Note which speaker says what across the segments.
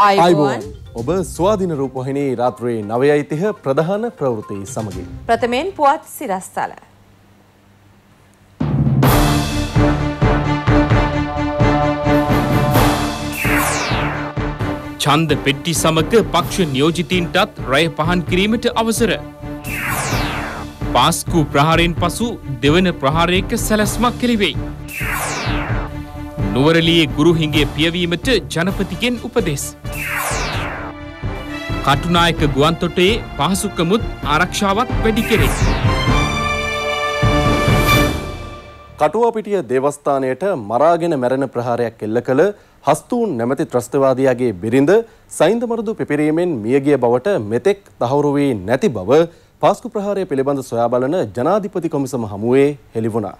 Speaker 1: අයිබෝන් ඔබ ස්වාධීන රූපහිනී රාත්‍රයේ නවයයිතිහ ප්‍රධාන ප්‍රවෘති සමගින්.
Speaker 2: ප්‍රථමයෙන් පුවත් සිරස්තල.
Speaker 3: ඡන්ද පෙට්ටි සමග පක්ෂ නියෝජිතීන්ටත් රැය පහන් කිරීමට අවසර. පාස්කු ප්‍රහාරයෙන් පසු දෙවන ප්‍රහාරයක සැලැස්මක් කෙළිවෙයි. නුවරලියේ ගුරුහිගේ පියවීමට ජනපතිගෙන් උපදෙස්. කටුනායක ගුවන්තොටේ පහසුකමුත් ආරක්ෂාවත් වැඩි කෙරේ.
Speaker 1: කටුවාපිටිය දේවස්ථානයට මරාගෙන මැරෙන ප්‍රහාරයක් එල්ල කළ හස්තූන් නැමැති ත්‍රස්තවාදයාගේ බිරිඳ සයින්දමරුදු පිපිරීමෙන් මියගිය බවට මෙතෙක් තහවුරු වී නැති බව පාස්කු ප්‍රහාරය පිළිබඳ සොයා බලන ජනාධිපති කොමිසම හමුවේ හෙළිවුණා.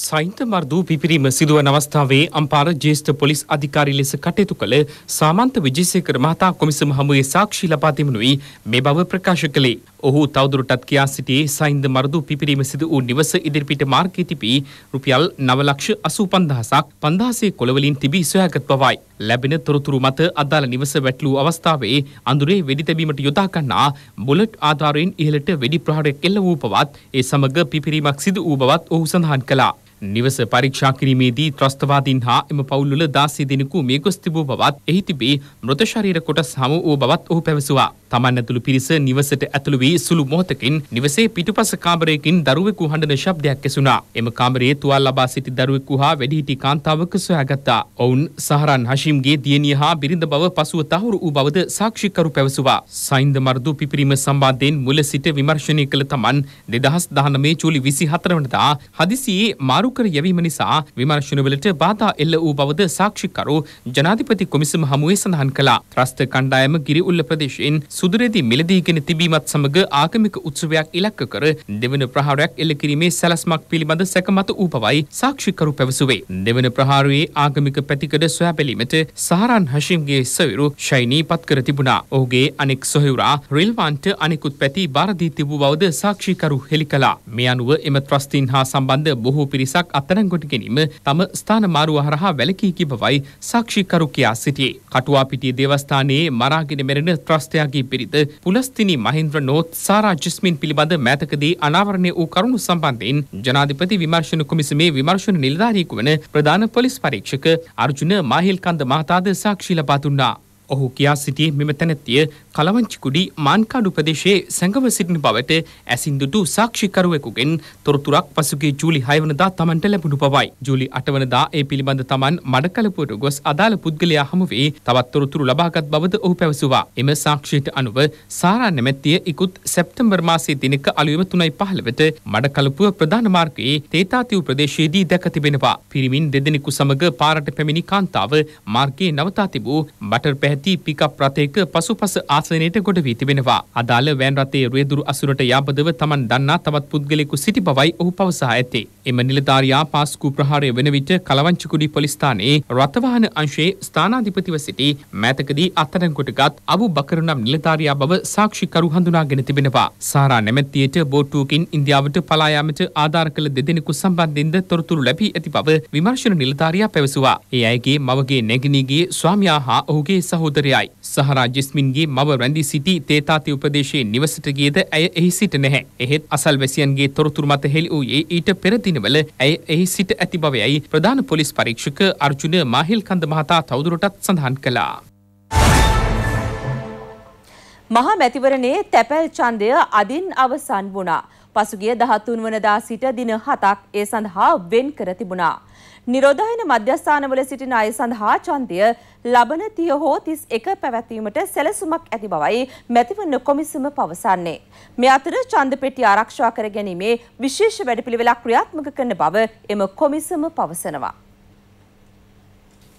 Speaker 3: සයින්ත මර්දූ පිපිරීම සිදුවන අවස්ථාවේ අම්පාර ජේෂ්ඨ පොලිස් අධිකාරී ලෙස කටයුතු කළ සාමන්ත විජේසේකර මහතා කොමිසම හමුවේ සාක්ෂි ලබා තිබුණුයි මේ බව ප්‍රකාශ කළේ. ඔහු තවදුරටත් කියා සිටියේ සයින්ද මර්දු පිපිරීම සිදු වූ නිවස ඉදිරිපිට මාර්ගයේ තිබී රුපියල් 9,85,000ක් 500 කොළවලින් තිබී සොයාගත් බවයි. ලැබෙන තොරතුරු මත අදාළ නිවස වැටලූ අවස්ථාවේ අඳුරේ වෙඩි තැබීමට යොදා ගන්නා බුලට් ආධාරයෙන් ඉහළට වෙඩි ප්‍රහාරයක් එල්ල වූ බවත් ඒ සමග පිපිරීමක් සිදු වූ බවත් ඔහු සඳහන් කළා. නිවස පරීක්ෂා කිරීමේදී ත්‍රස්තවාදීන් හා එම පවුල්වල දාසී දෙනෙකු මේ ගොස් තිබූ බවත් එහි තිබී මෘත ශරීර කොටස් හමු වූ බවත් ඔහු පැවසුවා. තමන් ඇතුළු පිරිස නිවසට ඇතුළු වී සුළු මොහොතකින් නිවසේ පිටුපස කාමරයකින් දරුවෙකු හඬන ශබ්දයක් ඇසුණා. එම කාමරයේ තුවාල ලබා සිටි දරුවෙකු හා වැඩිහිටි කාන්තාවක සොයාගත්තා. ඔවුන් සහරන් හෂිම්ගේ දියණිය හා බිරිඳ බව පසුව තහවුරු වූ බවද සාක්ෂිකරු පැවසුවා. සයින්ද මර්දු පිපිරීම සම්බන්ධයෙන් මුල සිට විමර්ශනය කළ තමන් දෙදහස් දහනමේ ජූලි විසි හතරවනදා හදිසියේ මාරු කර යැවීම නිසා විමර්ශනවලට බාධා එල්ල වූ බවද සාක්ෂිකරු ජනාධිපති කොමිසම හමුවේ සඳහන් කළා. ත්‍රස්ත කණ්ඩායම ගිරිඋල්ල ප්‍රදේශයෙන් සුදුරෙදි මිලදීගෙන තිබීමත් සමග ආගමික උත්සවයක් ඉලක්ක කර දෙවන ප්‍රහාරයක් එල්ල කිරීමේ සැලස්මක් පිළිබඳ සැකමත වූ බවයි සාක්ෂිකරු පැවසුවේ. දෙවන ප්‍රහාරයේ ආගමික පැතිකඩ සොයා බැලීමට සහරන් හෂිම්ගේ සොයුරු ශෛනී පත් කර තිබුණා. ඔහුගේ අනෙක් සොහයුරා රිල්වාන්ට අනෙකුත් පැති බාරදී තිබූ බවද සාක්ෂිකරු හෙළි කළා. මේ අනුව එම ත්‍රස්තීන් හා සම්බන්ධ බොහෝ පිරිසක් අත්අඩංගුවට ගැනීම තම ස්ථාන මාරුව හරහා වැළකී කී බවයි සාක්ෂිකරු කියා සිටියේ. කටුවාපිටිය දේවස්ථානයේ මරාගෙන මෙරෙන ත්‍රස්තයාගේ පිරිත පුලස්තිනි මහින්ද්‍ර නෝත් සාරා ජස්මින් පිළිබඳ මෑතකදී අනාවරණය වූ කරුණු සම්බන්ධයෙන් ජනාධිපති විමර්ශන කොමිසමේ විමර්ශන නිලධාරියෙකු වන ප්‍රධාන පොලිස් පරීක්ෂක අර්ජුන මාහිල්කන්ද මහතාද සාක්ෂි ලබා දුන්නා. ඔහු කියා සිටියේ මෙම තැනැත්තිය කලවංචිකුඩි මාන්කාඩු ප්‍රදේශයේ සැඟව සිටින බවට ඇසින්දුටු සාක්ෂිකරුවෙකුගෙන් තොරතුරක් පසුගේ ජූලි හයවනදා තමන්ට ලැබුණු බවයි. ජූලි අටවනදා ඒ පිළිබඳ තමන් මඩකලපුවට ගොස් අදාළ පුද්ගලයා හමුවේ තවත් තොරතුරු ලබාගත් බවද ඔහු පැවසුවා. එම සාක්ෂියට අනුව සාරා නැමැත්තිය ඉකුත් සැප්තම්බර් මාසයේ දිනක අලුයම තුනයි පහළවට මඩකලපුව ප්‍රධාන මාර්ගයේ තේතාතිව් ප්‍රදේශයේදී දැක තිබෙනවා. පිරිමින් දෙදෙනෙකු සමග පාරට පැමිණි කාන්තාව මාර්ගයේ නවතා තිබූ බටර් පැහැති පිකප් රථයක පසුපස ආසනයට ගොඩ වී තිබෙනවා. අදාළ වෑන් රථයේ රුවේදුරු අසුරට යාබදව තමන් දන්නා තවත් පුද්ගලෙකු සිටි බවයි ඔහු පවසා ඇත්තේ. එම නිලධාරියා පාස්කු ප්‍රහාරය වන විට කලවංචිකුඩි පොලිස්ථානයේ රථවාහන අංශයේ ස්ථානාධිපතිව සිටි මෑතකදී අත්අඩංගුවටගත් අබු බකර නම් නිලධාරියා බව සාක්ෂිකරු හඳුනාගෙන තිබෙනවා. සාරා නැමැත්තියට බෝට්ටුවකින් ඉන්දියාවට පලා යාමට ආධාර කළ දෙදෙනෙකු සම්බන්ධයෙන්ද තොරතුරු ලැබී ඇති බව විමර්ශන නිලධාරියා පැවසුවා. ඒ අයගේ මවගේ නැගණීගේ ස්වාමියා හා ඔහුගේ සහෝදරයයි. සහරා ජෙස්මින්ගේ මව රැඳී සිටි තේතාති උපදේශයේ නිවසට ගියද ඇය එහි සිට නැහැ. එහෙත් අසල්වැසියන්ගේ තොරතුරු මත හෙළි වූයේ ඊට පෙර දිනවල ඇය එහි සිට ඇති බවයයි ප්‍රධාන පොලිස් පරීක්ෂක අර්ජුන මාහිල් කන්ද මහතා තවදුරටත් සඳහන් කළා.
Speaker 2: මහා මැතිවරණයේ තැපැල් ඡන්දය අදින් අවසන් වුණා. පසුගිය 13 වනදා සිට දින 7ක් ඒ සඳහා වෙන් කර තිබුණා. නිරෝධායන මධ්‍යස්ථානවල සිටින අය සඳහා ඡන්දය ලබන තිය හෝ 31 පැවැත්වීමට සැලසුමක් ඇති බවයි මැතිවරණ කොමිසම පවසන්නේ. මේ අතර ඡන්ද පෙට්ටිය ආරක්ෂා කර ගැනීමේ විශේෂ වැඩපිළිවෙලක් ක්‍රියාත්මක කරන බව එම කොමිසම පවසනවා.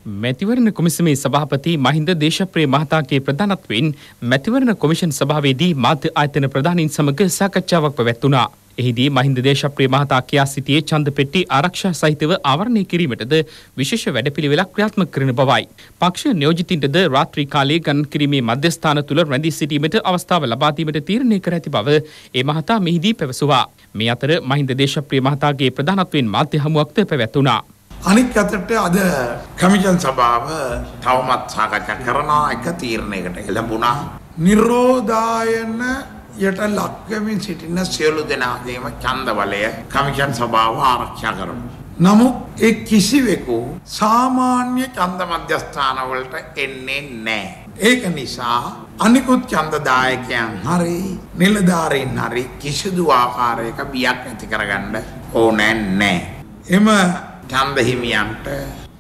Speaker 3: මැතිවරණ කොමිසමේ සභාපති මහින්ද දේශප්‍රිය මහතාගේ ප්‍රධානත්වයෙන් මැතිවරණ කොමිෂන් සභාවේදී මාධ්‍ය ආයතන ප්‍රධානීන් සමග සාකච්ඡාවක් පැවැත්වුණා. එහිදී මහින්ද දේශප්‍රිය මහතා කියා සිටියේ ඡන්ද පෙට්ටි ආරක්ෂා සහිතව ආවරණය කිරීමටද විශේෂ වැඩපිළිවෙලක් ක්‍රියාත්මක කරන බවයි. පක්ෂ නියෝජිතින්ටද රාත්‍රී කාලයේ ගණන් කිරීමේ මධ්‍යස්ථාන තුල රැඳී සිටීමට අවස්ථාව ලබා දීමට තීරණය කර ඇති බව ඒ මහතා මෙහිදී පැවසුවා. මේ අතර මහින්ද දේශප්‍රිය මහතාගේ ප්‍රධානත්වයෙන් මාධ්‍ය හමුවක්ද පැවැත්වුණා.
Speaker 4: අනික් අතට අද කමිෂන් සභාව තවමත් සාකච්ඡා කරනවා එක තීරණයකට එළඹුණා. නිරෝධායන යට ලක්වෙමින් සිටින සියලු දෙනාගේම ඡන්ද බලය කමිෂන් සභාව ආරක්ෂා කරමු. නමුත් ඒ කිසිවෙකු සාමාන්‍ය ඡන්ද මධ්‍යස්ථානවලට එන්නේ නැහැ. ඒක නිසා අනිකුත් ඡන්දදායකයන් හරි නිලධාරීන් හරි කිසිදු ආකාරයක බියක් ඇති කරගන්න ඕනෑ නැහැ. එම ඡන්ද හිමියන්ට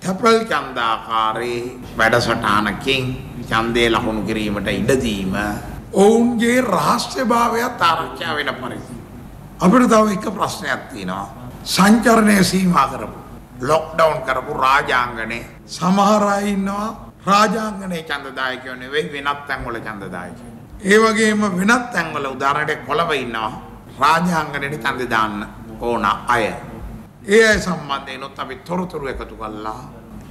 Speaker 4: තැපල් ඡන්දාකාරයේ වැඩසටහනකින් ඡන්දය ලකුණු කිරීමට ඉඩ දීම ඔවුන්ගේ රහස්‍යභාවයත් ආරක්ෂා වෙන පරිදි. අපිට තව එක ප්‍රශ්නයක් තියෙනවා. සංචරණය සීමා කරපු ලොක්ඩවුන් කරපු රාජාංගනේ සමහර අය ඉන්නවා රාජාංගනේ ඡන්දදායකයෝ නෙවෙයි වෙනත් තැන්වල ඡන්දදායකයෝ. ඒ වගේම වෙනත් තැන්වල උදාහරණයක් කොළඹ ඉන්නවා රාජාංගනේට ඡන්ද දාන්න ඕන අය. ඒ අය සම්බන්ධයෙන්ොත් අපි තොරතුරු එකතු කළා.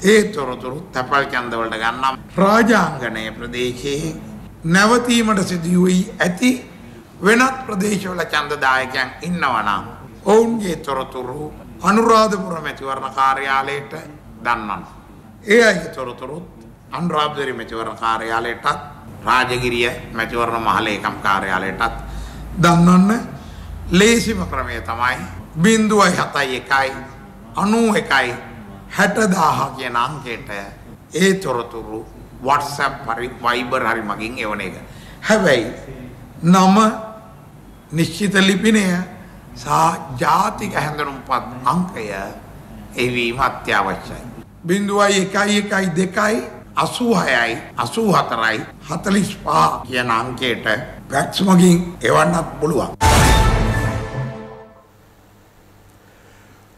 Speaker 4: ඒ තොරතුරු තැපල් ඡන්දවලට ගන්නම් රාජාංගනයේ ප්‍රදේශයේ නැවතීමට සිදුවී ඇති වෙනත් ප්‍රදේශවල ඡන්දදායකයන් ඉන්නවා නම් ඔවුන්ගේ තොරතුරු අනුරාධපුර මැතිවරණ කාර්යාලයට දන්වන්න. ඒ අයගේ තොරතුරුත් අනුරාධපුර මැතිවරණ කාර්යාලයටත් රාජගිරිය මැතිවරණ මහලේකම් කාර්යාලයටත් දන්වන්න ලේසිම ක්‍රමය තමයි බින්දුවයි හතයි එකයි අනූ එකයි හැටදාහ කියන අංකයට ඒ තොරතුරු WhatsApp හරි Viber හරි මගින් එවන එක. හැබැයි නම නිශ්චිත ලිපිනය සහ ජාතික හැඳනුම්පත් අංකය එවීම අත්‍යවශ්‍යයි. බිඳුවයි එකයි එකයි දෙකයි අසූ හයයි අසූ හතරයි හතලිස් පා කියන අංකයට පැක්ස් මගින් එවන්නත් පුළුවන්.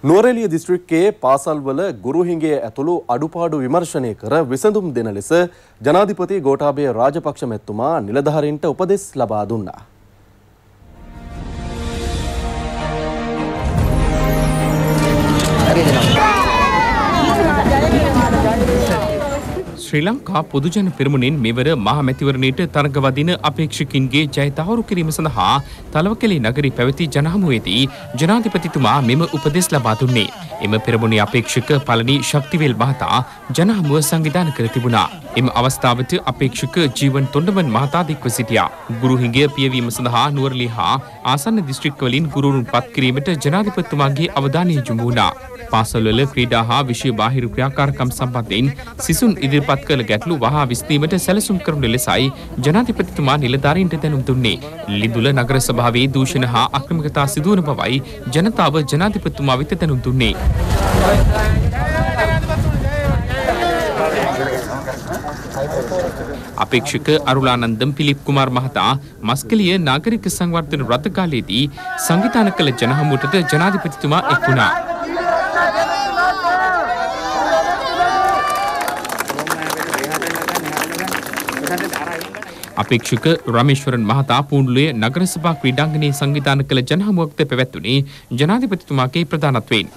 Speaker 1: නුවරඑළිය දිස්ත්‍රික්කයේ පාසල්වල ගුරුහිඟේ ඇතුළු අඩුපාඩු විමර්ශනය කර විසඳුම් දෙන ලෙස ජනාධිපති ගෝඨාභය රාජපක්ෂ මැතිතුමා නිලධාරීන්ට උපදෙස් ලබා දුන්නා.
Speaker 3: ශ්‍රී ලංකා පොදුජන පෙරමුණෙන් මෙවර මහ මැතිවරණයට තරඟ වදින අපේක්ෂකින්ගේ ජය තහවුරු කිරීම සඳහා තලවකැලි නගරී පැවති ජනහමුවේදී ජනාධිපතිතුමා මෙම උපදෙස් ලබා දුන්නේ. එම පෙරමුණේ අපේක්ෂක පළනි ශක්තිවේල් මහතා ජනහමුව සංවිධාන කර තිබුණා. එම අවස්ථාවට අපේක්ෂක ජීවන් තොණ්ඩමන් මහතා දික්ව සිටියා. ගුරුහිඟය පියවීම සඳහා නුවරඑළිය හා ආසන්න දිස්ත්‍රික්කවලින් ගුරුවරුන් පත් කිරීමට ජනාධිපතිතුමාගේ අවධානය යොමු වුණා. පාසල්වල ක්‍රීඩා හා විෂය බාහිර ක්‍රියාකාරකම් සම්බන්ධයෙන් සිසුන් ඉදිරිපත් කළ ගැටලු වහා විසඳීමට සැලසුම් කරන ලෙසයි ජනාධිපතිතුමා නිලධාරීන්ට දැනුම් දුන්නේ. ලිදුල නගර සභාවේ දූෂණ හා අක්‍රමිකතා සිදුවන බවයි ජනතාව ජනාධිපතිතුමා වෙත දැනුම් දුන්නේ. අපේක්ෂක අරුලානන්දම් පිලිප් කුමාර් මහතා මස්කලිය නාගරික සංවර්ධන රථකාලයේදී සංවිධාන කළ ජනහමුවටද ජනාධිපතිතුමා එක් වුණා. අපේක්ෂක රමේශ්වරන් මහතා පූන්ඩුවේ නගර සභා ක්‍රීඩාංගණයේ සංවිධාන කළ ජනහමුවක්ද පැවැත්වුණේ ජනාධිපතිතුමාගේ ප්‍රධානත්වයෙන්.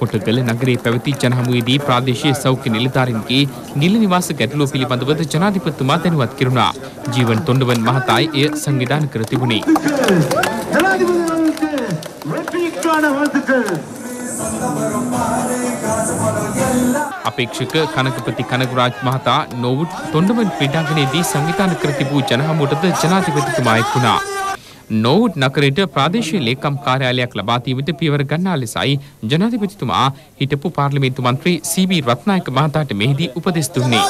Speaker 3: කොටගල නගරේ පැවති ජනහමුවේදී ප්‍රාදේශීය සෞඛ්‍ය නිලධාරීන්ගේ නිල නිවාස ගැටලුව පිළිබඳවද ජනාධිපතිතුමා දැනුවත් කෙරුණා. ජීවන් තොණ්ඩවන් මහතායි එය සංවිධාන කර තිබුණේ. අපේක්ෂක කනකපති කනගුරාජ් මහතා නොවුට් තොණ්ඩමන් ක්‍රීඩාංගණයේදී සංවිධාන කර තිබූ ජනහමුවටද ජනාධිපතිතුමා එක් වුණා. නොවුට් නකරයට ප්‍රාදේශීය ලේකම් කාර්යාලයක් ලබා දීමට පියවර ගන්නා ලෙසයි ජනාධිපතිතුමා හිටපු පාර්ලිමේන්තු මන්ත්‍රී සී.බී. රත්නායක මහතාට මෙහිදී උපදෙස් දුන්නේ.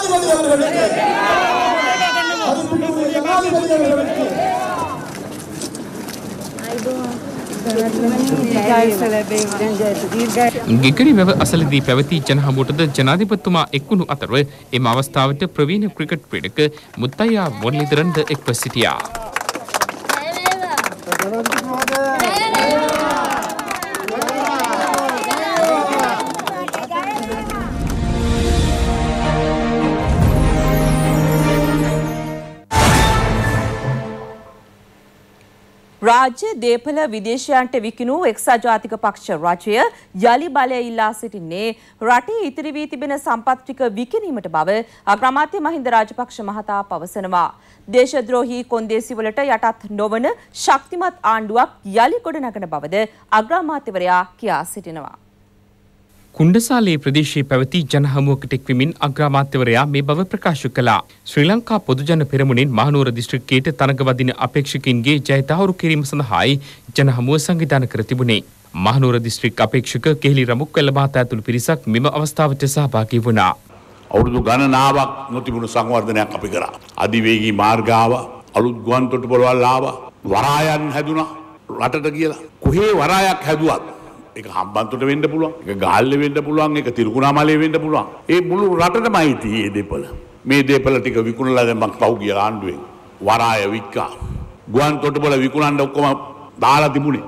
Speaker 3: ගෙගරි වැව අසලදී පැවති ජනහමුවටද ජනාධිපතිතුමා එක්වුණු අතර එම අවස්ථාවට ප්‍රවීණ ක්‍රිකට් ක්‍රීඩක මුත්තයියා මොරලිදරන්ද එක්ව සිටියා.
Speaker 2: රාජ්‍ය දේපල විදේශයන්ට විකිණූ එක්සත් ජාතික පක්ෂ රජය යළි බලය ඉල්ලා සිටින්නේ රටේ ඉතිරි වී තිබෙන සම්පත් ටික විකිණීමට බව අග්‍රාමාත්‍ය මහින්ද රාජපක්ෂ මහතා පවසනවා. දේශද්‍රෝහී කොන්දේසිවලට යටත් නොවන ශක්තිමත් ආණ්ඩුවක් යළි ගොඩනගන බවද අග්‍රාමාත්‍යවරයා කියා සිටිනවා.
Speaker 3: කුණ්ඩසාලේ ප්‍රදේශයේ පැවති ජනහමුවකට එක්වමින් අග්‍රාමාත්‍යවරයා මේ බව ප්‍රකාශ කළා. ශ්‍රී ලංකා පොදුජන පෙරමුණෙන් මහනුවර දිස්ත්‍රික්කයට තරඟවදින අපේක්ෂකින්ගේ ජයතහවුරු කිරීම සඳහායි ජනහමුව සංවිධාන කර තිබුණේ. මහනුවර දිස්ත්‍රික් අපේක්ෂක කෙහෙලි රමුක්වැල්ල මහතා ඇතුළු පිරිසක් මෙම අවස්ථාවට සහභාගී වුණා.
Speaker 5: අවුරුදු ගණනාවක් නොතිබුණු සංවර්ධනයක් අපි කරා. අධිවේගී මාර්ගාව අලුත් ගුවන් තොටුපළවල් ආවා. වරායන් හැදුනා රටට කියලා. කොහේ වරායක් හැදුවත් එක හම්බන්තොට වෙන්න පුළුවන් එක ගාල්ල වෙන්න පුළුවන් එක තිරුකුණාමලේ වෙන්න පුළුවන්. ඒ මුළු රටටම අයිති ඒ දේපල මේ දේපල ටික විකුණලා දැන් මං පහුගිය ආණ්ඩුවෙන්. වරාය වික්කා. ගුවන් තොටුපළ විකුණන්න ඔක්කොම දාලා තිබුණේ.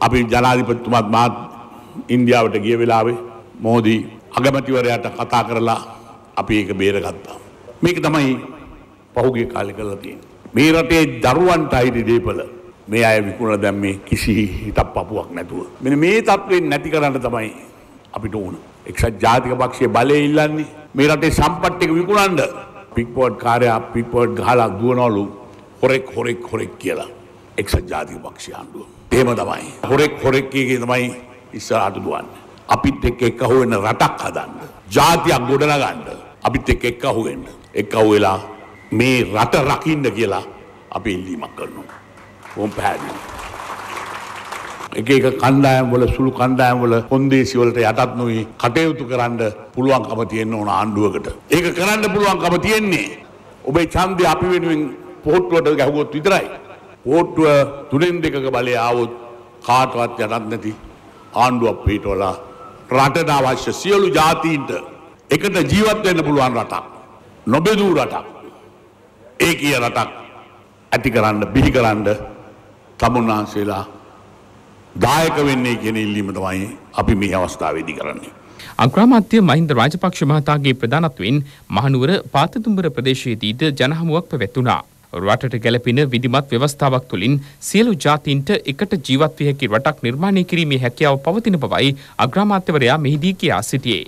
Speaker 5: අපි ජනාධිපතිතුමත් මාත් ඉන්දියාවට ගිය වෙලාවේ මෝදී අගමැතිවරයාට කතා කරලා අපි ඒක බේරගත්තා මේක තමයි පහුගිය කාලේ කරලා තියෙන්නේ. මේ රටේ දරුවන්ට අයිති දේපල මේ අය විකුණ දැම් මේ කිසි හිතක් පපුුවක් නැතුව. මෙන මේ තත්වෙන් නැති කරන්න තමයි අපිට ඕන. එක්සත් ජාතික පක්ෂය බලය ඉල්ලන්නේ මේ රටේ සම්පට්ටික විකුණන්ඩ පික්පෝට් කාරයා පික්පෝට් ගහලා දුවනොලු හොරෙක් හොරෙක් හොරෙක් කියලා එක්සත් ජාතික පක්ෂය ආණ්ඩුව. තේම තමයි. හොරෙක් හොරෙක්කගේ තමයි ඉස්සරහට දුවන්න. අපිත් එක් එක් අහුවෙන්න රටක් හදන්න. ජාතියක් ගොඩනගන්න අපිත් එක් එක් අහුවෙන්න. එක් අහුවෙලා මේ රට රකින්න කියලා අපි ඉල්ලීමක් කරනවා. ඕම් පැහැදිලි. එක එක කණ්ඩායම් වල සුළු කණ්ඩායම් වල කොන්දේසි වලට යටත් නොවි කටයුතු කරන්න පුළුවන්කම තියෙන්න ඕන ආණ්ඩුවකට. ඒක කරන්න පුළුවන්කම තියෙන්නේ. ඔබේ ඡන්දය අපි වෙනුවෙන් පොහොට්ටුවට ගැහුවොත් විතරයි. පොහොට්ටුව තුනෙන් දෙකක බලය ආවොත් කාටවත් යටත් නැති ආණ්ඩුවක් පිටවලා රටට අවශ්‍ය සියලු ජාතීන්ට එකට ජීවත් වෙන්න පුළුවන් රටක්. නොබෙදූ රටක්. ඒ කිය රටක් ඇති කරන්න බිහි කරන්න තමුන්වහන්සේලා දායක වෙන්නේ කියන ඉල්ලීම තමයි අපි මේ අවස්ථාවේදී කරන්නේ.
Speaker 3: අග්‍රාමාත්‍ය මහින්ද රාජපක්ෂ මහතාගේ ප්‍රධානත්වයෙන් මහනුවර පාතතුම්බර ප්‍රදේශයේදීද ජනහමුවක් පැවැත්වුණා. රටට ගැලපෙන විධිමත් ව්‍යවස්ථාවක් තුළින් සියලු ජාතීන්ට එකට ජීවත් විය හැකි රටක් නිර්මාණය කිරීමේ හැකියාව පවතින බවයි අග්‍රාමාත්‍යවරයා මෙහිදී කියා සිටියේ.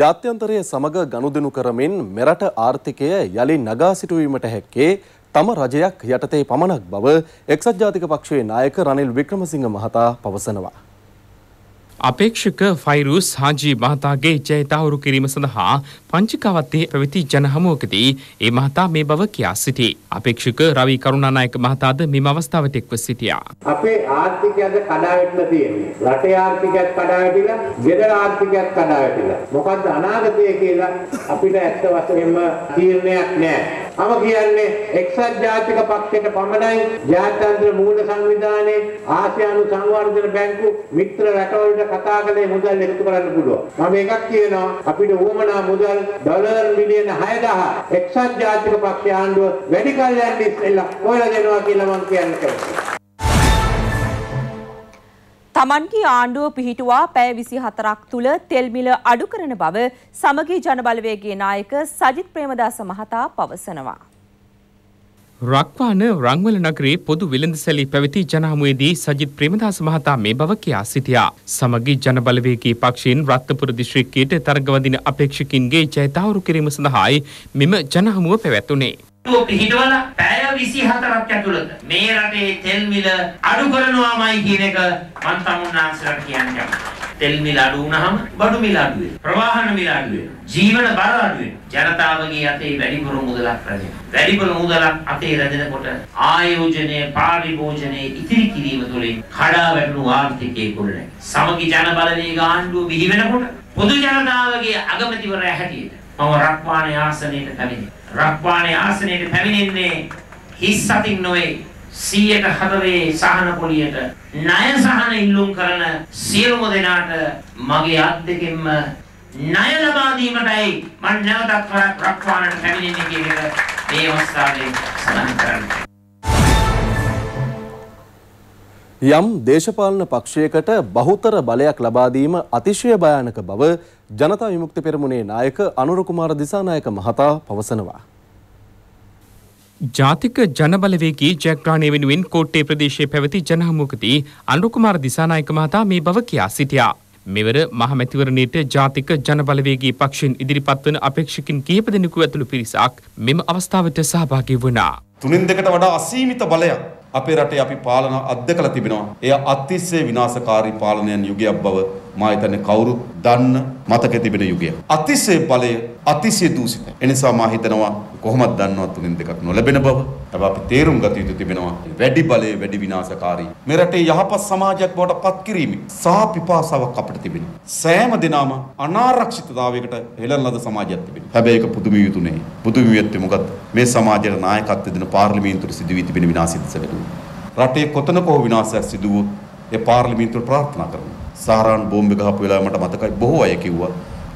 Speaker 1: ජාත්‍යන්තරය සමග ගනුදෙනු කරමින් මෙරට ආර්ථිකය යළි නගා සිටුවීමට හැක්කේ තම රජයක් යටතේ පමණක් බව එක්සත් ජාතික පක්ෂයේ නායක රනිල් වික්‍රමසිංහ මහතා පවසනවා.
Speaker 3: අපේක්ෂක ෆයිරුස් හාජී මහතාගේ ජයතහවුරු කිරීම සඳහා පංචිකාවත්තේ පැවති ජනහමුවකදී ඒ මහතා මේ බව කියා සිටි. අපේක්ෂක රවි කරුණානායක මහතාද මෙම අවස්ථාවට එක්ව සිටියා.
Speaker 6: අපේ ආර්ථිකයද කඩාවැටලා තියෙන්නේ. රටේ ආර්ථිකයත් කඩාවැටිලා, ගෙදර ආර්ථිකයත් කඩාවැටිලා. මොකද්ද අනාගතය කියලා අපිට ඇත්ත වශයෙන්ම තීරණයක් නැහැ. මම කියන්නේ එක්සත් ජාතික පක්ෂයට පමණයි ජාත්‍යන්තර මූල්‍ය සංවිධානයේ ආසියානු සංවර්ධන බැංකු මිත්‍ර රටවලට කතා කළේ මුදල් එකතු කරන්න පුළුවන්. මම එකක් කියනවා අපිට උවමනා මුදල් ඩොලර් මිලියන 6000 එක්සත් ජාතික පක්ෂ ආණ්ඩුව වැඩි කල් යන්න ඉස්සෙල්ලා හොයලා දෙනවා කියලා මම කියන්න කැමතියි.
Speaker 2: තමන්ගේ ආණ්ඩුව පිහිටුවා පැය විසි හතරක් තුළ තෙල්මිල අඩු කරන බව සමගී ජනබලවේගේ නායක සජිත් ප්‍රේමදාස මහතා පවසනවා.
Speaker 3: රක්වාන රංවල නගරේ පොදු විලඳසැලි පැවති ජනහමුවේදී සජිත් ප්‍රේමදාස මහතා මේ බව කියා සිටියා. සමගී ජනබලවේගේ පක්ෂයෙන් රත්නපුර දිස්ත්‍රික්කයට තරගවදින අපේක්ෂකින්ගේ ජයතහවුරු කිරීම සඳහායි මෙම ජනහමුව පැවැත්වුණේ.
Speaker 7: පිහිටවල පැය 24ක් ඇතුළත මේ රටේ තෙල් මිල අඩු කරනවාමයි කියන එක මම තමුන්නාන්සලට කියන්නේ. තෙල් මිල අඩු වුණාම බඩු මිල අඩු වෙනවා. ප්‍රවාහන මිල අඩු වෙනවා. ජීවන බර අඩු වෙනවා. ජනතාවගේ අතේ වැඩිපුර මුදලක් රැඳෙනවා. වැඩිපුර මුදලක් අතේ රැඳෙනකොට ආයෝජනය, පාරිභෝජනය ඉතිරි කිරීම තුළින් කඩා වැටුණු ආර්ථිකයේ ගොඩනැගෙනවා. සමගි ජන බලවේග ආණ්ඩුව බිහි වෙනකොට පොදු ජනතාවගේ අගමැතිවරයා හැටියට මම රක්වානේ ආසනයට පැමිණෙනවා. රක්වානේ ආසනයට පැමිණෙන්නේ හිස් අතින් නොවේ සීයට හතරේ සහන පොලියට ණය සහන ඉල්ලුම් කරන සියලුම දෙනාට මගේ අත් දෙකෙන්ම ණය ලබා දීමටයි මම නැවතත් රක්වානට පැමිණෙන්නේ කියන එක මේ අවස්ථාවේ සඳහන් කරන්නේ.
Speaker 1: යම් දේශපාලන පක්ෂයකට බහුතර බලයක් ලබා දීම අතිශය භයානක බව ජනතා විමුක්ති පෙරමුණේ නායක අනුර කුමාර දිසානායක මහතා පවසනවා.
Speaker 3: ජාතික ජනබලවේගේ ජයග්‍රහණය වෙනුවෙන් කෝට්ටේ ප්‍රදේශයේ පැවති ජනහමුවකදී අනුකුමාර දිසානායක මහතා මේ බව කියා සිටියා. මෙවර මහමැතිවරණයට ජාතික ජනබලවේගේ පක්ෂෙන් ඉදිරිපත් වන අපේක්ෂකින් කිහිප දෙනෙකු ඇතුළු පිරිසක් මෙම අවස්ථාවට සහභාගී වුණා.
Speaker 8: තුනෙන් දෙකට වඩා අසීමිත බලයක් අපේ රටේ අපි පාලන අත්දකලා තිබෙනවා. එය අතිශය විනාශකාරී පාලනයන් යුගයක් බව මා හිතන්නේ කවුරුත් දන්න මතක තිබෙන යුගයක්. අතිශය බලය අතිශය දූෂිතයි. එනිසා මා හිතනවා කොහොමද දන්නවා තුනෙන් දෙකක් නොලැබෙන බව. හැබැයි අපි තේරුම් ගත යුතු තිබෙනවා වැඩි බලය වැඩි විනාශකාරී. මේ රටේ යහපත් සමාජයක් බවට පත් කිරීම සහ පිපාසාවක් අපිට තිබෙනවා. සෑම දිනම අනාරක්ෂිතතාවයකට හෙළන ලද සමාජයක් තිබෙනවා. හැබැයි ඒක පුදුමිය යුතු නෙයි. පුදුමිය යුත්තේ මොකද්ද? මේ සමාජයට නායකත්වය දෙන පාර්ලිමේන්තුවට සිදු වී තිබෙන විනාශිත සැලකුම්. රටේ කොතනක හෝ විනාශයක් සිදු වුවොත් ඒ පාර්ලිමේන්තුවට ප්‍රාර්ථනා කරනවා. සාරාන් බෝම්බ ගහපු වෙලාව මට මතකයි බොහෝ අය කිව්වා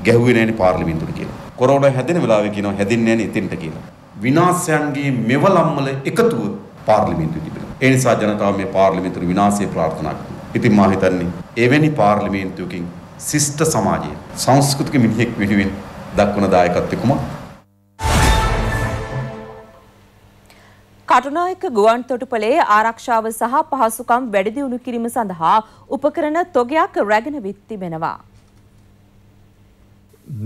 Speaker 8: ගැහුවේ නැණි පාර්ලිමේන්තුවට කියලා. කොරෝනා හැදෙන වෙලාවේ කියනවා හැදින්නේ නැණි එතෙන්ට කියලා. විනාශයන්ගේ මෙවලම් වල එකතුව පාර්ලිමේන්තුවේ තිබෙනවා. ඒ නිසා ජනතාව මේ පාර්ලිමේන්තුවේ විනාශය ප්‍රාර්ථනා කරනවා. ඉතින් මා හිතන්නේ එවැනි පාර්ලිමේන්තුවකින් ශිෂ්ට සමාජයේ සංස්කෘතික මිනිහෙක් වෙනුවෙන් දක්වන දායකත්වය කුමක්ද?
Speaker 2: කටුනායක ගුවන් තොටුපළේ ආරක්ෂාව සහ පහසුකම් වැඩි දියුණු කිරීම සඳහා උපකරණ තොගයක් රැගෙන විත් තිබෙනවා.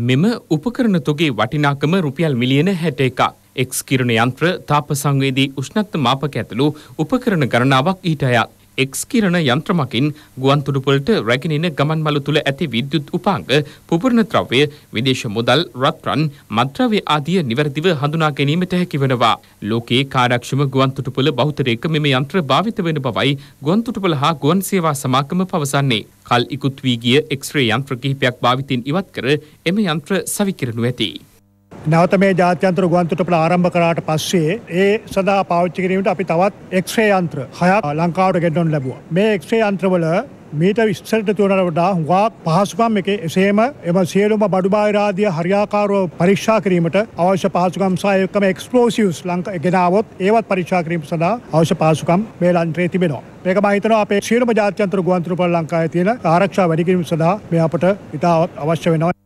Speaker 3: මෙම උපකරණ තොගේ වටිනාකම රුපියල් මිලියන හැට එකක්. එක්ස් කිරණ යන්ත්‍ර තාප සංවේදී උෂ්ණත්ව මාපක ඇතුළු උපකරණ ගණනාවක් ඊට අයත්. එක්ස් කිරණ යන්ත්‍රමකින් ගුවන්තුඩුපොලට රැගෙනෙන ගමන් මළු තුළ ඇති විද්‍යුත් උපාංග පුපුරණ ද්‍රව්‍ය විදේශ මුදල් රත්රන් මද්‍රව්‍ය ආදිය නිවැරදිව හඳුනා ගැනීමට හැකි වෙනවා. ලෝකයේ කාර්යක්ෂම ගුවන්තොටුපොළ බහුතරයක මෙම යන්ත්‍ර භාවිත වෙන බවයි ගුවන්තොටුපොළ හා ගුවන් සේවා සමාගම පවසන්නේ. කල් ඉකුත් වී ගිය එක්ස්රේ යන්ත්‍ර කිහිපයක් භාවිතින් ඉවත් කර එම යන්ත්‍ර සවිකරනු ඇති.
Speaker 9: නැවත මේ ජාත්‍යන්තර ගුවන්තොටුපළ ආරම්භ කරාට පස්සේ ඒ සඳහා පාවිච්චි කිරීමට අපි තවත් එක්ස්රේ යන්ත්‍ර හයක් ලංකාවට ගෙන්නොන් ලැබුවා. මේ එක්ස්රේ යන්ත්‍රවල මීට විස්තරට තුවනට වඩා හුඟක් පහසුකම් එක එසේම එම සියලුම බඩුබාහිරාදිය හරියාකාරව පරීක්ෂා කිරීමට අවශ්‍ය පහසුකම් සහ එකම එක්ස්ප්ලෝසිව්ස් ලංක ගෙනාවොත් ඒවත් පරීක්ෂා කිරීම සඳහා අවශ්‍ය පහසුකම් මේ ලන්ත්‍රයේ තිබෙනවා. මේක මම හිතනවා අපේ සියලුම ජාත්‍යන්තර ගුවන්තොටුපළ ලංකාවේ තියෙන ආරක්ෂා වැඩි කිරීම සඳහා මේ අපට ඉතාමත් අවශ්‍ය වෙනවා.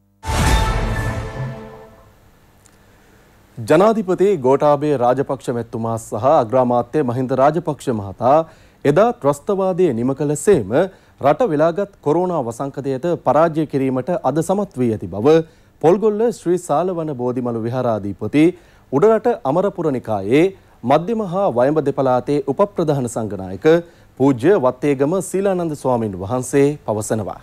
Speaker 1: ජනාධිපති ගෝඨාභය රාජපක්ෂ මැතිතුමා සහ අග්‍රාමාත්‍ය මහින්ද රාජපක්ෂ මහතා එදා ත්‍රස්තවාදය නිම කළ සේම රට වෙලාගත් කොරෝනා වසංකතයට පරාජය කිරීමට අද සමත් වී ඇති බව පොල්ගොල්ල ශ්‍රී සාලවන බෝධිමළු විහාරාධිපති උඩරට අමරපුර නිකායේ මධ්‍යම හා වයඹ දෙපළාතේ උපප්‍රධාන සංඝනායක පූජ්‍ය වත්තේගම සීලානන්ද ස්වාමින් වහන්සේ පවසනවා.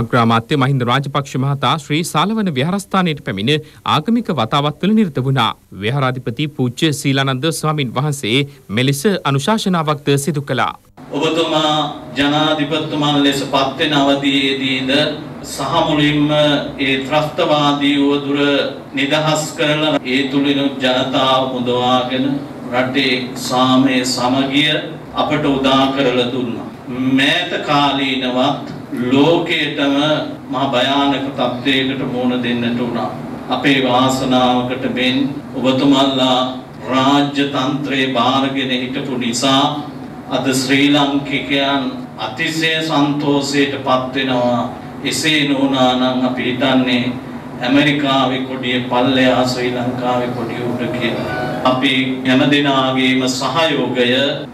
Speaker 3: අග්‍රාමාත්‍ය මහින්ද රාජපක්ෂ මහතා ශ්‍රී සාලවන විහාරස්ථානයට පැමිණ ආගමික වතාවත්වල නිරත වුණා. විහාරාධිපති පූජ්‍ය සීලානන්ද ස්වාමින් වහන්සේ මෙලෙස අනුශාසනාවක්ද සිදු කළා.
Speaker 10: ඔබතුමා ජනාධිපතිතුමන් ලෙස පත්වෙන අවධියේදීද සහ මුලින්ම ඒ ත්‍රස්තවාදී වදුර නිදහස් කරලා ඒ තුලිනුත් ජනතාව මුදවාගෙන රටේ සාමය සමගිය අපට උදා කරලා දුන්නා. මෑත කාලීනවත් ලෝකයටම මහා භයානක තත්ත්වයකට මුහුණ දෙන්නට වුණා. අපේ වාසනාවකට මෙන් ඔබතුමන්ලා රාජ්‍ය තන්ත්‍රයේ බාරගෙන හිටපු නිසා අද ශ්‍රී ලාංකිකයන් අතිශය සන්තෝෂයට පත් වෙනවා. එසේ නොවුනා නම් අපි හිතන්නේ ඇමරිකාවේ කොඩිය පල්ලෙහා ශ්‍රී ලංකාවේ කොඩිය උඩ කියලා. අපි හැම දෙනාගේම සහයෝගය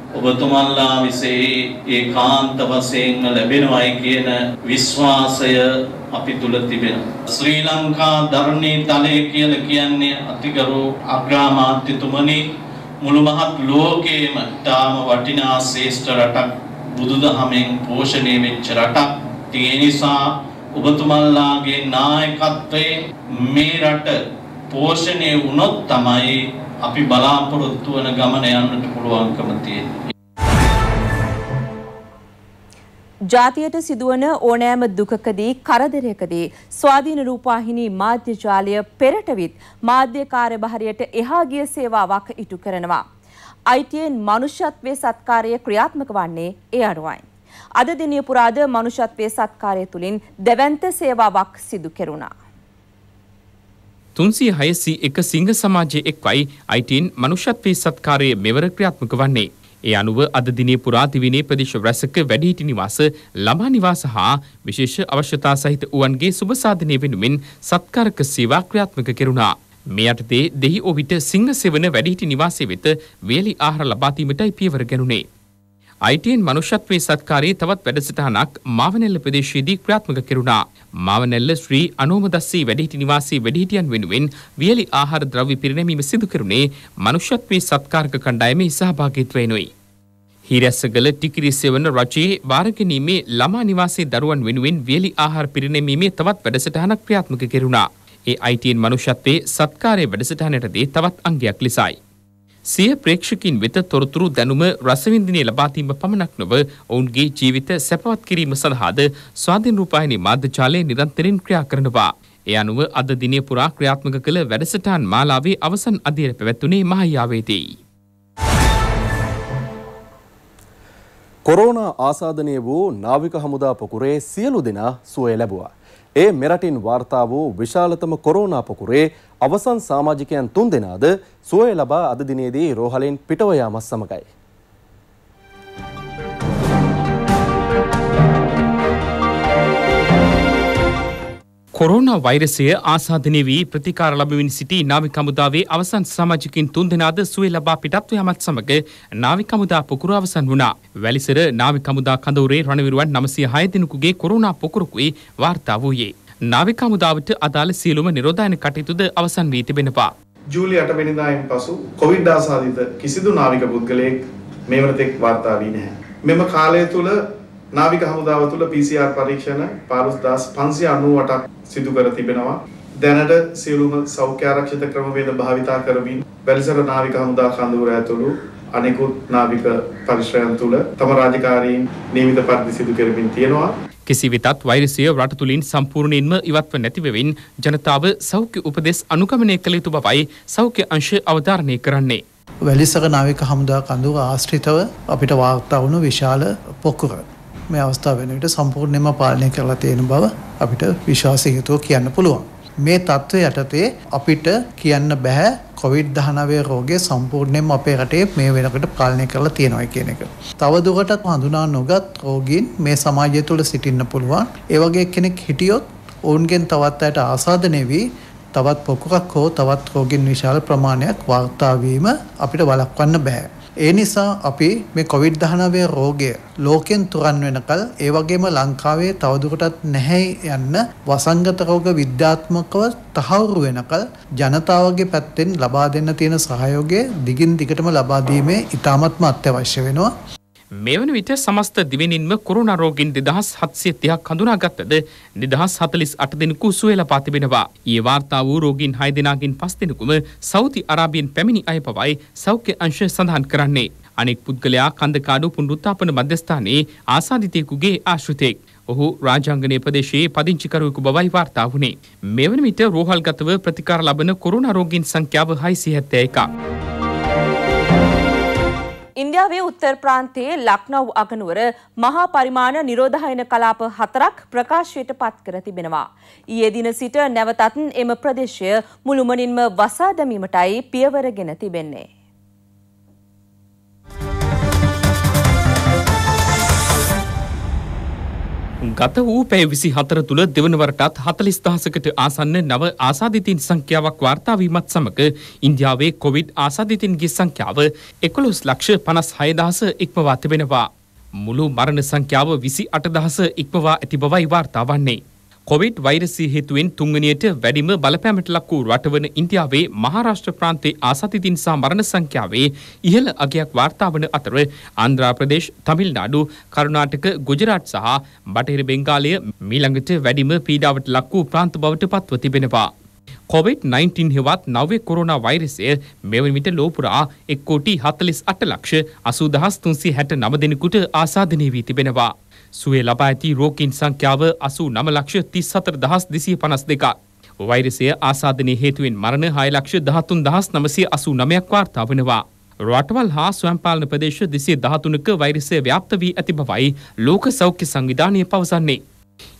Speaker 10: ඔබතුමන්ලා විසේ ඒකාන්ත වශයෙන්ම ලැබෙනවයි කියන විශ්වාසය අපි තුල තිබෙනවා. ශ්‍රී ලංකා ධර්ණී තලය කියලා කියන්නේ අතිගරු අග්‍රාමාත්‍යතුමනි මුළු මහත් ලෝකයේම තාම වටිනා ශ්‍රේෂ්ඨ රටක් බුදුදහමෙන් පෝෂණය වෙච්ච රටක්. ඒ නිසා ඔබතුමන්ලාගේ නායකත්වයේ මේ රට පෝෂණය වුණොත් තමයි අපි බලාපොරොත්තු වන ගමන යන්නට පුළුවන්කම තියෙන්නේ.
Speaker 2: ජාතියට සිදුවන ඕනෑම දුකකදී කරදරයකදී ස්වාධීන රූපවාහිනී මාධ්‍ය ජාලය පෙරටවිත් මාධ්‍ය කාර්යභාරයට එහා ගිය සේවාවක් ඉටු කරනවා. ITN මනුෂ්‍යත්වයේ සත්කාරය ක්‍රියාත්මක වන්නේ ඒ අනුවයි. අද දිනය පුරාද මනුෂ්‍යත්වයේ සත්කාරය තුලින් දෙවන්ත සේවාවක් සිදු කෙරුණා.
Speaker 3: තුන්සිය හයසී එක සිංහ සමාජය එක්වයි අයිටන් මනුෂ්‍යත්වයේ සත්කාරය මෙවර ක්‍රියාත්මක වන්නේ. ඒ අනුව අද දිනේ පුරාතිවිනේ ප්‍රදේශ රැසක වැඩිහිටි නිවාස ළමා නිවාස හා විශේෂ අවශ්‍යතා සහිත වුවන්ගේ සුබසාධනය වෙනුවෙන් සත්කාරක සේවා ක්‍රියාත්මක කෙරුණා. මේ යටතේ දෙහි ඔවිට සිංහ සෙවන වැඩිහිටි නිවාසය වෙත වේලි ආහාර ලබාදීමටයි පියවර ගැනුණේ. අයිටන් මනුෂ්‍යත්වයේ සත්කාරයේ තවත් වැඩසටහනක් මාවනෙල්ල ප්‍රදේශයේදී ක්‍රියාත්මක කෙරුණා. මාවනෙල්ල ශ්‍රී අනෝමදස්සී වැඩිහිටි නිවාසී වැඩිහිටියන් වෙනුවෙන් වියලි ආහාර ද්‍රව්‍ය පිරිනැමීම සිදු කෙරුණේ මනුෂ්‍යත්වයේ සත්කාරක කණ්ඩායමේ සහභාගීත්වයෙනුයි. හිරැස්සගල ටිකිරි සෙවන රජයේ වාරගැනීමේ ළමා නිවාසේ දරුවන් වෙනුවෙන් වියලි ආහාර පිරිනැමීමේ තවත් වැඩසටහනක් ක්‍රියාත්මක කෙරුණා. ඒ අයිටන් මනුෂ්‍යත්වයේ සත්කාරය වැඩසටහනටදී තවත් අංගයක් ලෙසයි. සිය ප්‍රේක්ෂකින් වෙත තොරතුරු දැනුම රසවින්දිනය ලබාතීම පමණක් නොව ඔවුන්ගේ ජීවිත සැපවත් කිරීම සඳහාද ස්වාධීන රූපවාහිනී මාධ්‍යජාලය නිරන්තරයෙන් ක්‍රියා කරනවා. ඒ අනුව අද දිනය පුරා ක්‍රියාත්මක කළ වැඩසටහන් මාලාවේ අවසන් අධීර පැවැත්වුණේ මහයාවේදී.
Speaker 1: කොරෝනා ආසාධනය වූ නාවික හමුදා පොකුරේ සියලු දෙනා සුවය ලැබුවා. ඒ මෙරටින් වාර්තා වූ විශාලතම කොරෝනා පොකුරේ අවසන් සාමාජිකයන් තුන් දෙනාද සුවය ලබා අද දිනේදී රෝහලෙන් පිටව යාමත් සමගයි.
Speaker 3: කොරෝනා වෛරසය ආසාධනය වී ප්‍රතිකාර ලබමින් සිටි නාවික හමුදාවේ අවසන් සමාජිකින් තුන් දෙනාද සුවේ ලබා පිටත්ව යමත් සමග නාවික හමුදා පොකුර අවසන් වුණා. වැලිසර නාවික හමුදා කඳවුරේ රණවිරුවන් 906 දිනකුගේ කොරෝනා පොකුරකුයි වාර්තා වූයේ. නාවික හමුදාවට අදාළ සියලුම නිරෝධායන කටයුතුද අවසන් වී තිබෙනවා.
Speaker 11: ජූලි 8 වෙනිදායින් පසු කොවිඩ් ආසාදිත කිසිදු නාවික පුද්ගලයෙක් මේ වනතෙක් වාර්තා වී නැහැ. මෙම කාලය තුල නාවික හමුදාව තුළ PCR පරීක්ෂණ 15598ක් සිදු කර තිබෙනවා. දැනට සියලුම සෞඛ්‍ය ආරක්ෂිත ක්‍රමවේද භාවිතා කරමින් වැලිසර නාවික හමුදා කඳවුර ඇතුළු අනෙකුත් නාවික පරිශ්‍රයන් තුළ තම රාජකාරීන් නියමිත පරිදි සිදු කරමින් තියෙනවා.
Speaker 3: කෙසි වෙතත් වෛරසය රට තුළින් සම්පූර්ණයෙන්ම ඉවත්ව නැතිවෙවින් ජනතාව සෞඛ්‍ය උපදෙස් අනුගමනය කළ යුතු බවයි සෞඛ්‍ය අංශ අවධාරණය කරන්නේ.
Speaker 12: වැලිසක නාවික හමුදා කඳුව ආශ්‍රිතව අපිට වාර්තා වුණු විශාල පොකුර. මේ අවස්ථාව වෙන විට සම්පූර්ණයෙන්ම පාලනය කරලා තියෙන බව අපිට විශ්වාසයුතුව කියන්න පුළුවන්. මේ තත්ත්වය යටතේ අපිට කියන්න බෑ කොවිD-19 රෝගය සම්පූර්ණයෙන්ම අපේ රටේ මේ වෙනකොට පාලනය කරලා තියෙනවා කියන එක. තවදුරටත් හඳුනා නොගත් රෝගීන් මේ සමාජය තුළ සිටින්න පුළුවන්. ඒ වගේ කෙනෙක් හිටියොත් ඔවුන්ගෙන් තවත් අයට ආසාදනය වී තවත් පොකුරක් හෝ තවත් රෝගීන් විශාල ප්‍රමාණයක් වාර්තා වීම අපිට වළක්වන්න බෑ. ඒ නිසා අපි මේ කොවිD-19 රෝගය ලෝකෙන් තුරන් වෙනකල් ඒ වගේම ලංකාවේ තවදුරටත් නැහැ යන්න වසංගත රෝග විද්‍යාත්මකව තහවුරු වෙනකල් ජනතාවගේ පැත්තෙන් ලබා දෙන්න තියෙන සහයෝගය දිගින් දිගටම ලබා දීමේ ඉතාමත්ම අත්‍යවශ්‍ය වෙනවා.
Speaker 3: මෙවන විට සමස්ත දිවෙනින්ම කොරුණ රෝගින් දෙදහස් හත්සේ තියක් හඳුනාගත්තද නිදහස් හතලිස් අට දෙනෙකු සුවල පාතිබෙනවා. ඒ වාර්තා වූ රෝගින් හය දෙනාගින් පස් දෙනෙකුම සෞති අරාබියෙන් පැමිණි අය පවයි සෞඛ්‍ය අංශ සඳහන් කරන්නේ. අනෙක් පුද්ගලයා කන්දකාඩු පුනරුත්ථාපන මධ්‍යස්ථානයේ ආසාධිතයෙකුගේ ආශ්‍රිතයෙක්. ඔහු රාජාංගනය ප්‍රදේශයේ පදිංචිකරුවෙකු බවයි වාර්තා වුණේ. මෙවන විට රෝහල්ගතව ප්‍රතිකාර ලබන කොරුණ රෝගින් සංඛ්‍යාව හයිසි හැත්තෑ එකක්.
Speaker 2: ඉන්දියාවේ උත්තර ප්‍රාන්තයේ ලක්නව් අගනුවර මහා පරිමාණ නිරෝධායන කලාප හතරක් ප්‍රකාශයට පත් කර තිබෙනවා. ඊයේ දින සිට නැවතත් එම ප්‍රදේශය මුළුමනින්ම වසා දැමීමටයි පියවරගෙන තිබෙන්නේ.
Speaker 3: ගත වූ පැය විසි හතර තුළ දෙවනවරටත් හතලිස් දහසකට ආසන්න නව ආසාධිතින් සංඛ්‍යාවක් වාර්තාවීමත් සමඟ ඉන්දියාවේ කොවිඩ් ආසාධිතින්ගේ සංඛ්‍යාව එකොළොස් ලක්ෂ පනස් හයදහස ඉක්මවා තිබෙනවා. මුළු මරණ සංඛ්‍යාව විසි අටදහස ඉක්මවා ඇති බවයි වාර්තා වන්නේ. කොවිඩ් වෛරසය හේතුවෙන් තුන්වනියට වැඩිම බලපෑමට ලක් වූ රටවන ඉන්දියාවේ මහාරාෂ්ට්‍ර ප්‍රාන්තයේ ආසතිතින් සහ මරණ සංඛ්‍යාවේ ඉහළ අගයක් වාර්තාවන අතර ආන්ද්‍රාප්‍රදේශ් තමිල්නාඩු කරුණාටක ගුජරාට් සහ බටහිර බෙංගාලය මීළඟට වැඩිම පීඩාවට ලක් වූ ප්‍රාන්ත බවට පත්ව තිබෙනවා. COVID-19 හෙවත් නව්‍ය කොරෝනා වෛරසය මෙවන විට ලෝපුරා එක් කෝටි හතලිස් අට ලක්ෂ අසූදහස් තුන්සි හැට නම දෙනෙකුට ආසාධනය වී තිබෙනවා. සුවේ ලබා ඇති රෝගීන් සංඛ්‍යාව අසූ නම ලක්ෂ තිස් සතර දහස් දෙසිය පනස් දෙකක්. වෛරසය ආසාධනය හේතුවෙන් මරණ හය ලක්ෂ දහතුන් දහස් නමසය අසූ නමයක් වාර්තා වනවා. රටවල් හා ස්වයම්පාලන ප්‍රදේශ දෙසේ දහතුනක වෛරසය ව්‍යාප්ත වී ඇති බවයි ලෝක සෞඛ්‍ය සංවිධානය පවසන්නේ.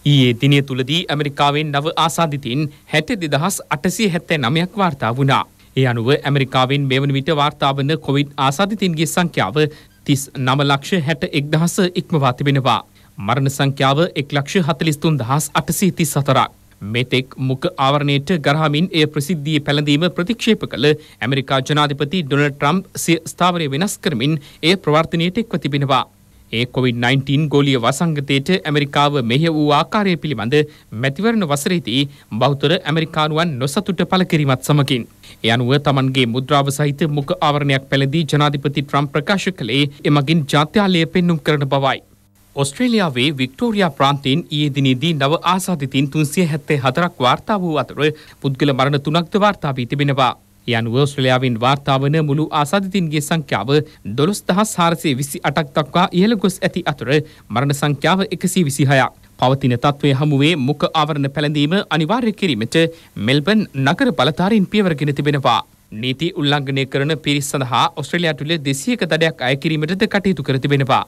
Speaker 3: ඊයේ දිනය තුළදී ඇමරිකාවෙන් නව ආසාධිතින් හැට දෙදහස් අටසිය හැත්තෑ නමයක් වාර්තා වුණා. ඒ අනුව ඇමරිකාවෙන් මෙවන විට වාර්තාවන කොවිඩ් ආසාධිතින්ගේ සංඛ්‍යාව තිස් නම ලක්ෂ හැට එක්දහස ඉක්මවා තිබෙනවා. මරණ සංඛ්‍යාව එක් ලක්ෂ හතලිස්තුන් දහස් අටසී තිස් සතරක්. මෙතෙක් මුඛ ආවරණයට ගරහමින් එය ප්‍රසිද්ධියේ පැළඳීම ප්‍රතික්ෂේප කළ ඇමරිකා ජනාධිපති ඩොනල්ඩ් ට්‍රම්ප් සිය ස්ථාවරය වෙනස් කරමින් එය ප්‍රවර්තනයට එක්ව තිබෙනවා. ඒ COVID-19 ගෝලිය වසංගතයට ඇමරිකාව මෙහෙ වූ ආකාරය පිළිබඳ මැතිවරණ වසරේදී බෞතර ඇමරිකානුවන් නොසතුට පළ කිරීමත් සමගින්. ඒ අනුව තමන්ගේ මුද්‍රාව සහිත මුඛ ආවරණයක් පැළඳී ජනාධිපති ට්‍රම්ප් ප්‍රකාශ කළේ එමගින් ජාත්‍යාලය පෙන්නුම් කරන බවයි. ඔස්ට්‍රේලියාවේ වික්ටෝරයා ප්‍රාන්තයෙන් ඊයේ දිනේදී නව ආසාදිතින් තුන්සිය හැත්තේ හතරක් වාර්තා වූ අතර පුද්ගල මරණ තුනක්ද වාර්තා වී තිබෙනවා. ඒ අනුව ඔස්ට්‍රේලියාවෙන් වාර්තා වන මුළු ආසාදිතින්ගේ සංඛ්‍යාව දොළොස් දහස් හාරසේ විසි අටක් දක්වා ඉහළ ගොස් ඇති අතර මරණ සංඛ්‍යාව එකසී විසිහයක්. පවතින තත්ත්වය හමුවේ මුඛ ආවරණ පැළඳීම අනිවාර්ය කිරීමට මෙල්බන් නගර බලධාරීන් පියවරගෙන තිබෙනවා. නීති උල්ලංඝනය කරන පිරිස් සඳහා ඔස්ට්‍රේලියා තුළ දෙසියක දඩයක් අය කිරීමටද කටයුතු කර තිබෙනවා.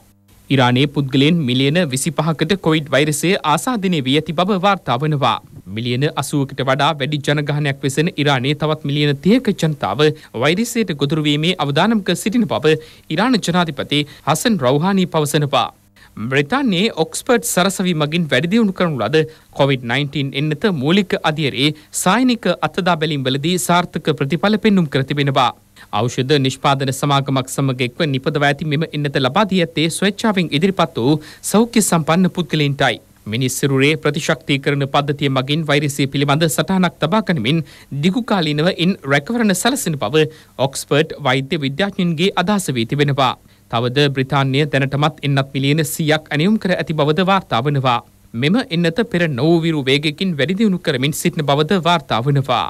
Speaker 3: ඉරානයේ පුද්ගලයන් මිලියන විසිපහකට කොවිඩ් වෛරසය ආසාධනය වී ඇති බව වාර්තා වනවා. මිලියන අසුවකට වඩා වැඩි ජනගහනයක් වෙසෙන ඉරානයේ තවත් මිලියන තියක ජනතාව වෛරසයට ගොදුරුවීමේ අවධානම්ක සිටින බව ඉරාන ජනාධිපති හසන් රෞහානී පවසනවා. බ්‍රතාන්යේ ඔක්ස්පර්ට් සරසවි මගින් වැඩිදියුණු කරනු ලද COVID-19 එන්නත මූලික අධියරේ සායනික අත්තදා බැලිම්වලදී සාර්ථක ප්‍රතිඵල පෙන්නුම් කර තිබෙනවා. ඖෂධ නිෂ්පාදන සමාගමක් සමග එක්ව නිපදව ඇති මෙම එන්නත ලබා දී ඇත්තේ ස්වේච්ඡාවෙන් ඉදිරිපත් වූ සෞඛ්‍ය සම්පන්න පුද්ගලයින්ටයි. මිනිස් සිරුරේ ප්‍රතිශක්තිකරණ පද්ධතිය මගින් වෛරසය පිළිබඳ සටහනක් තබා ගනිමින් දිගුකාලීනව ඉන් රැකවරණ සැලසෙන බව ඔක්ස්පර්ට් වෛද්‍ය විද්‍යාඥයින්ගේ අදහස වී තිබෙනවා. තවද බ්‍රිතාන්‍ය දැනටමත් එන්නත් මිලියන සියක් ඇනියුම් කර ඇති බවද වාර්තා වනවා. මෙම එන්නත පෙර නොවවිරු වේගකින් වැඩිදියුණු කරමින් සිටින බවද වාර්තා වනවා.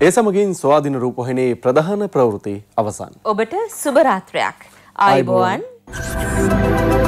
Speaker 1: ඒ සමගින් ස්වාධින රූපහිනේ ප්‍රධාන ප්‍රවෘති අවසන්.
Speaker 2: ඔබට සුභරාත්‍රයක්. ආයිබෝවන්.
Speaker 1: ආයුබෝවන්.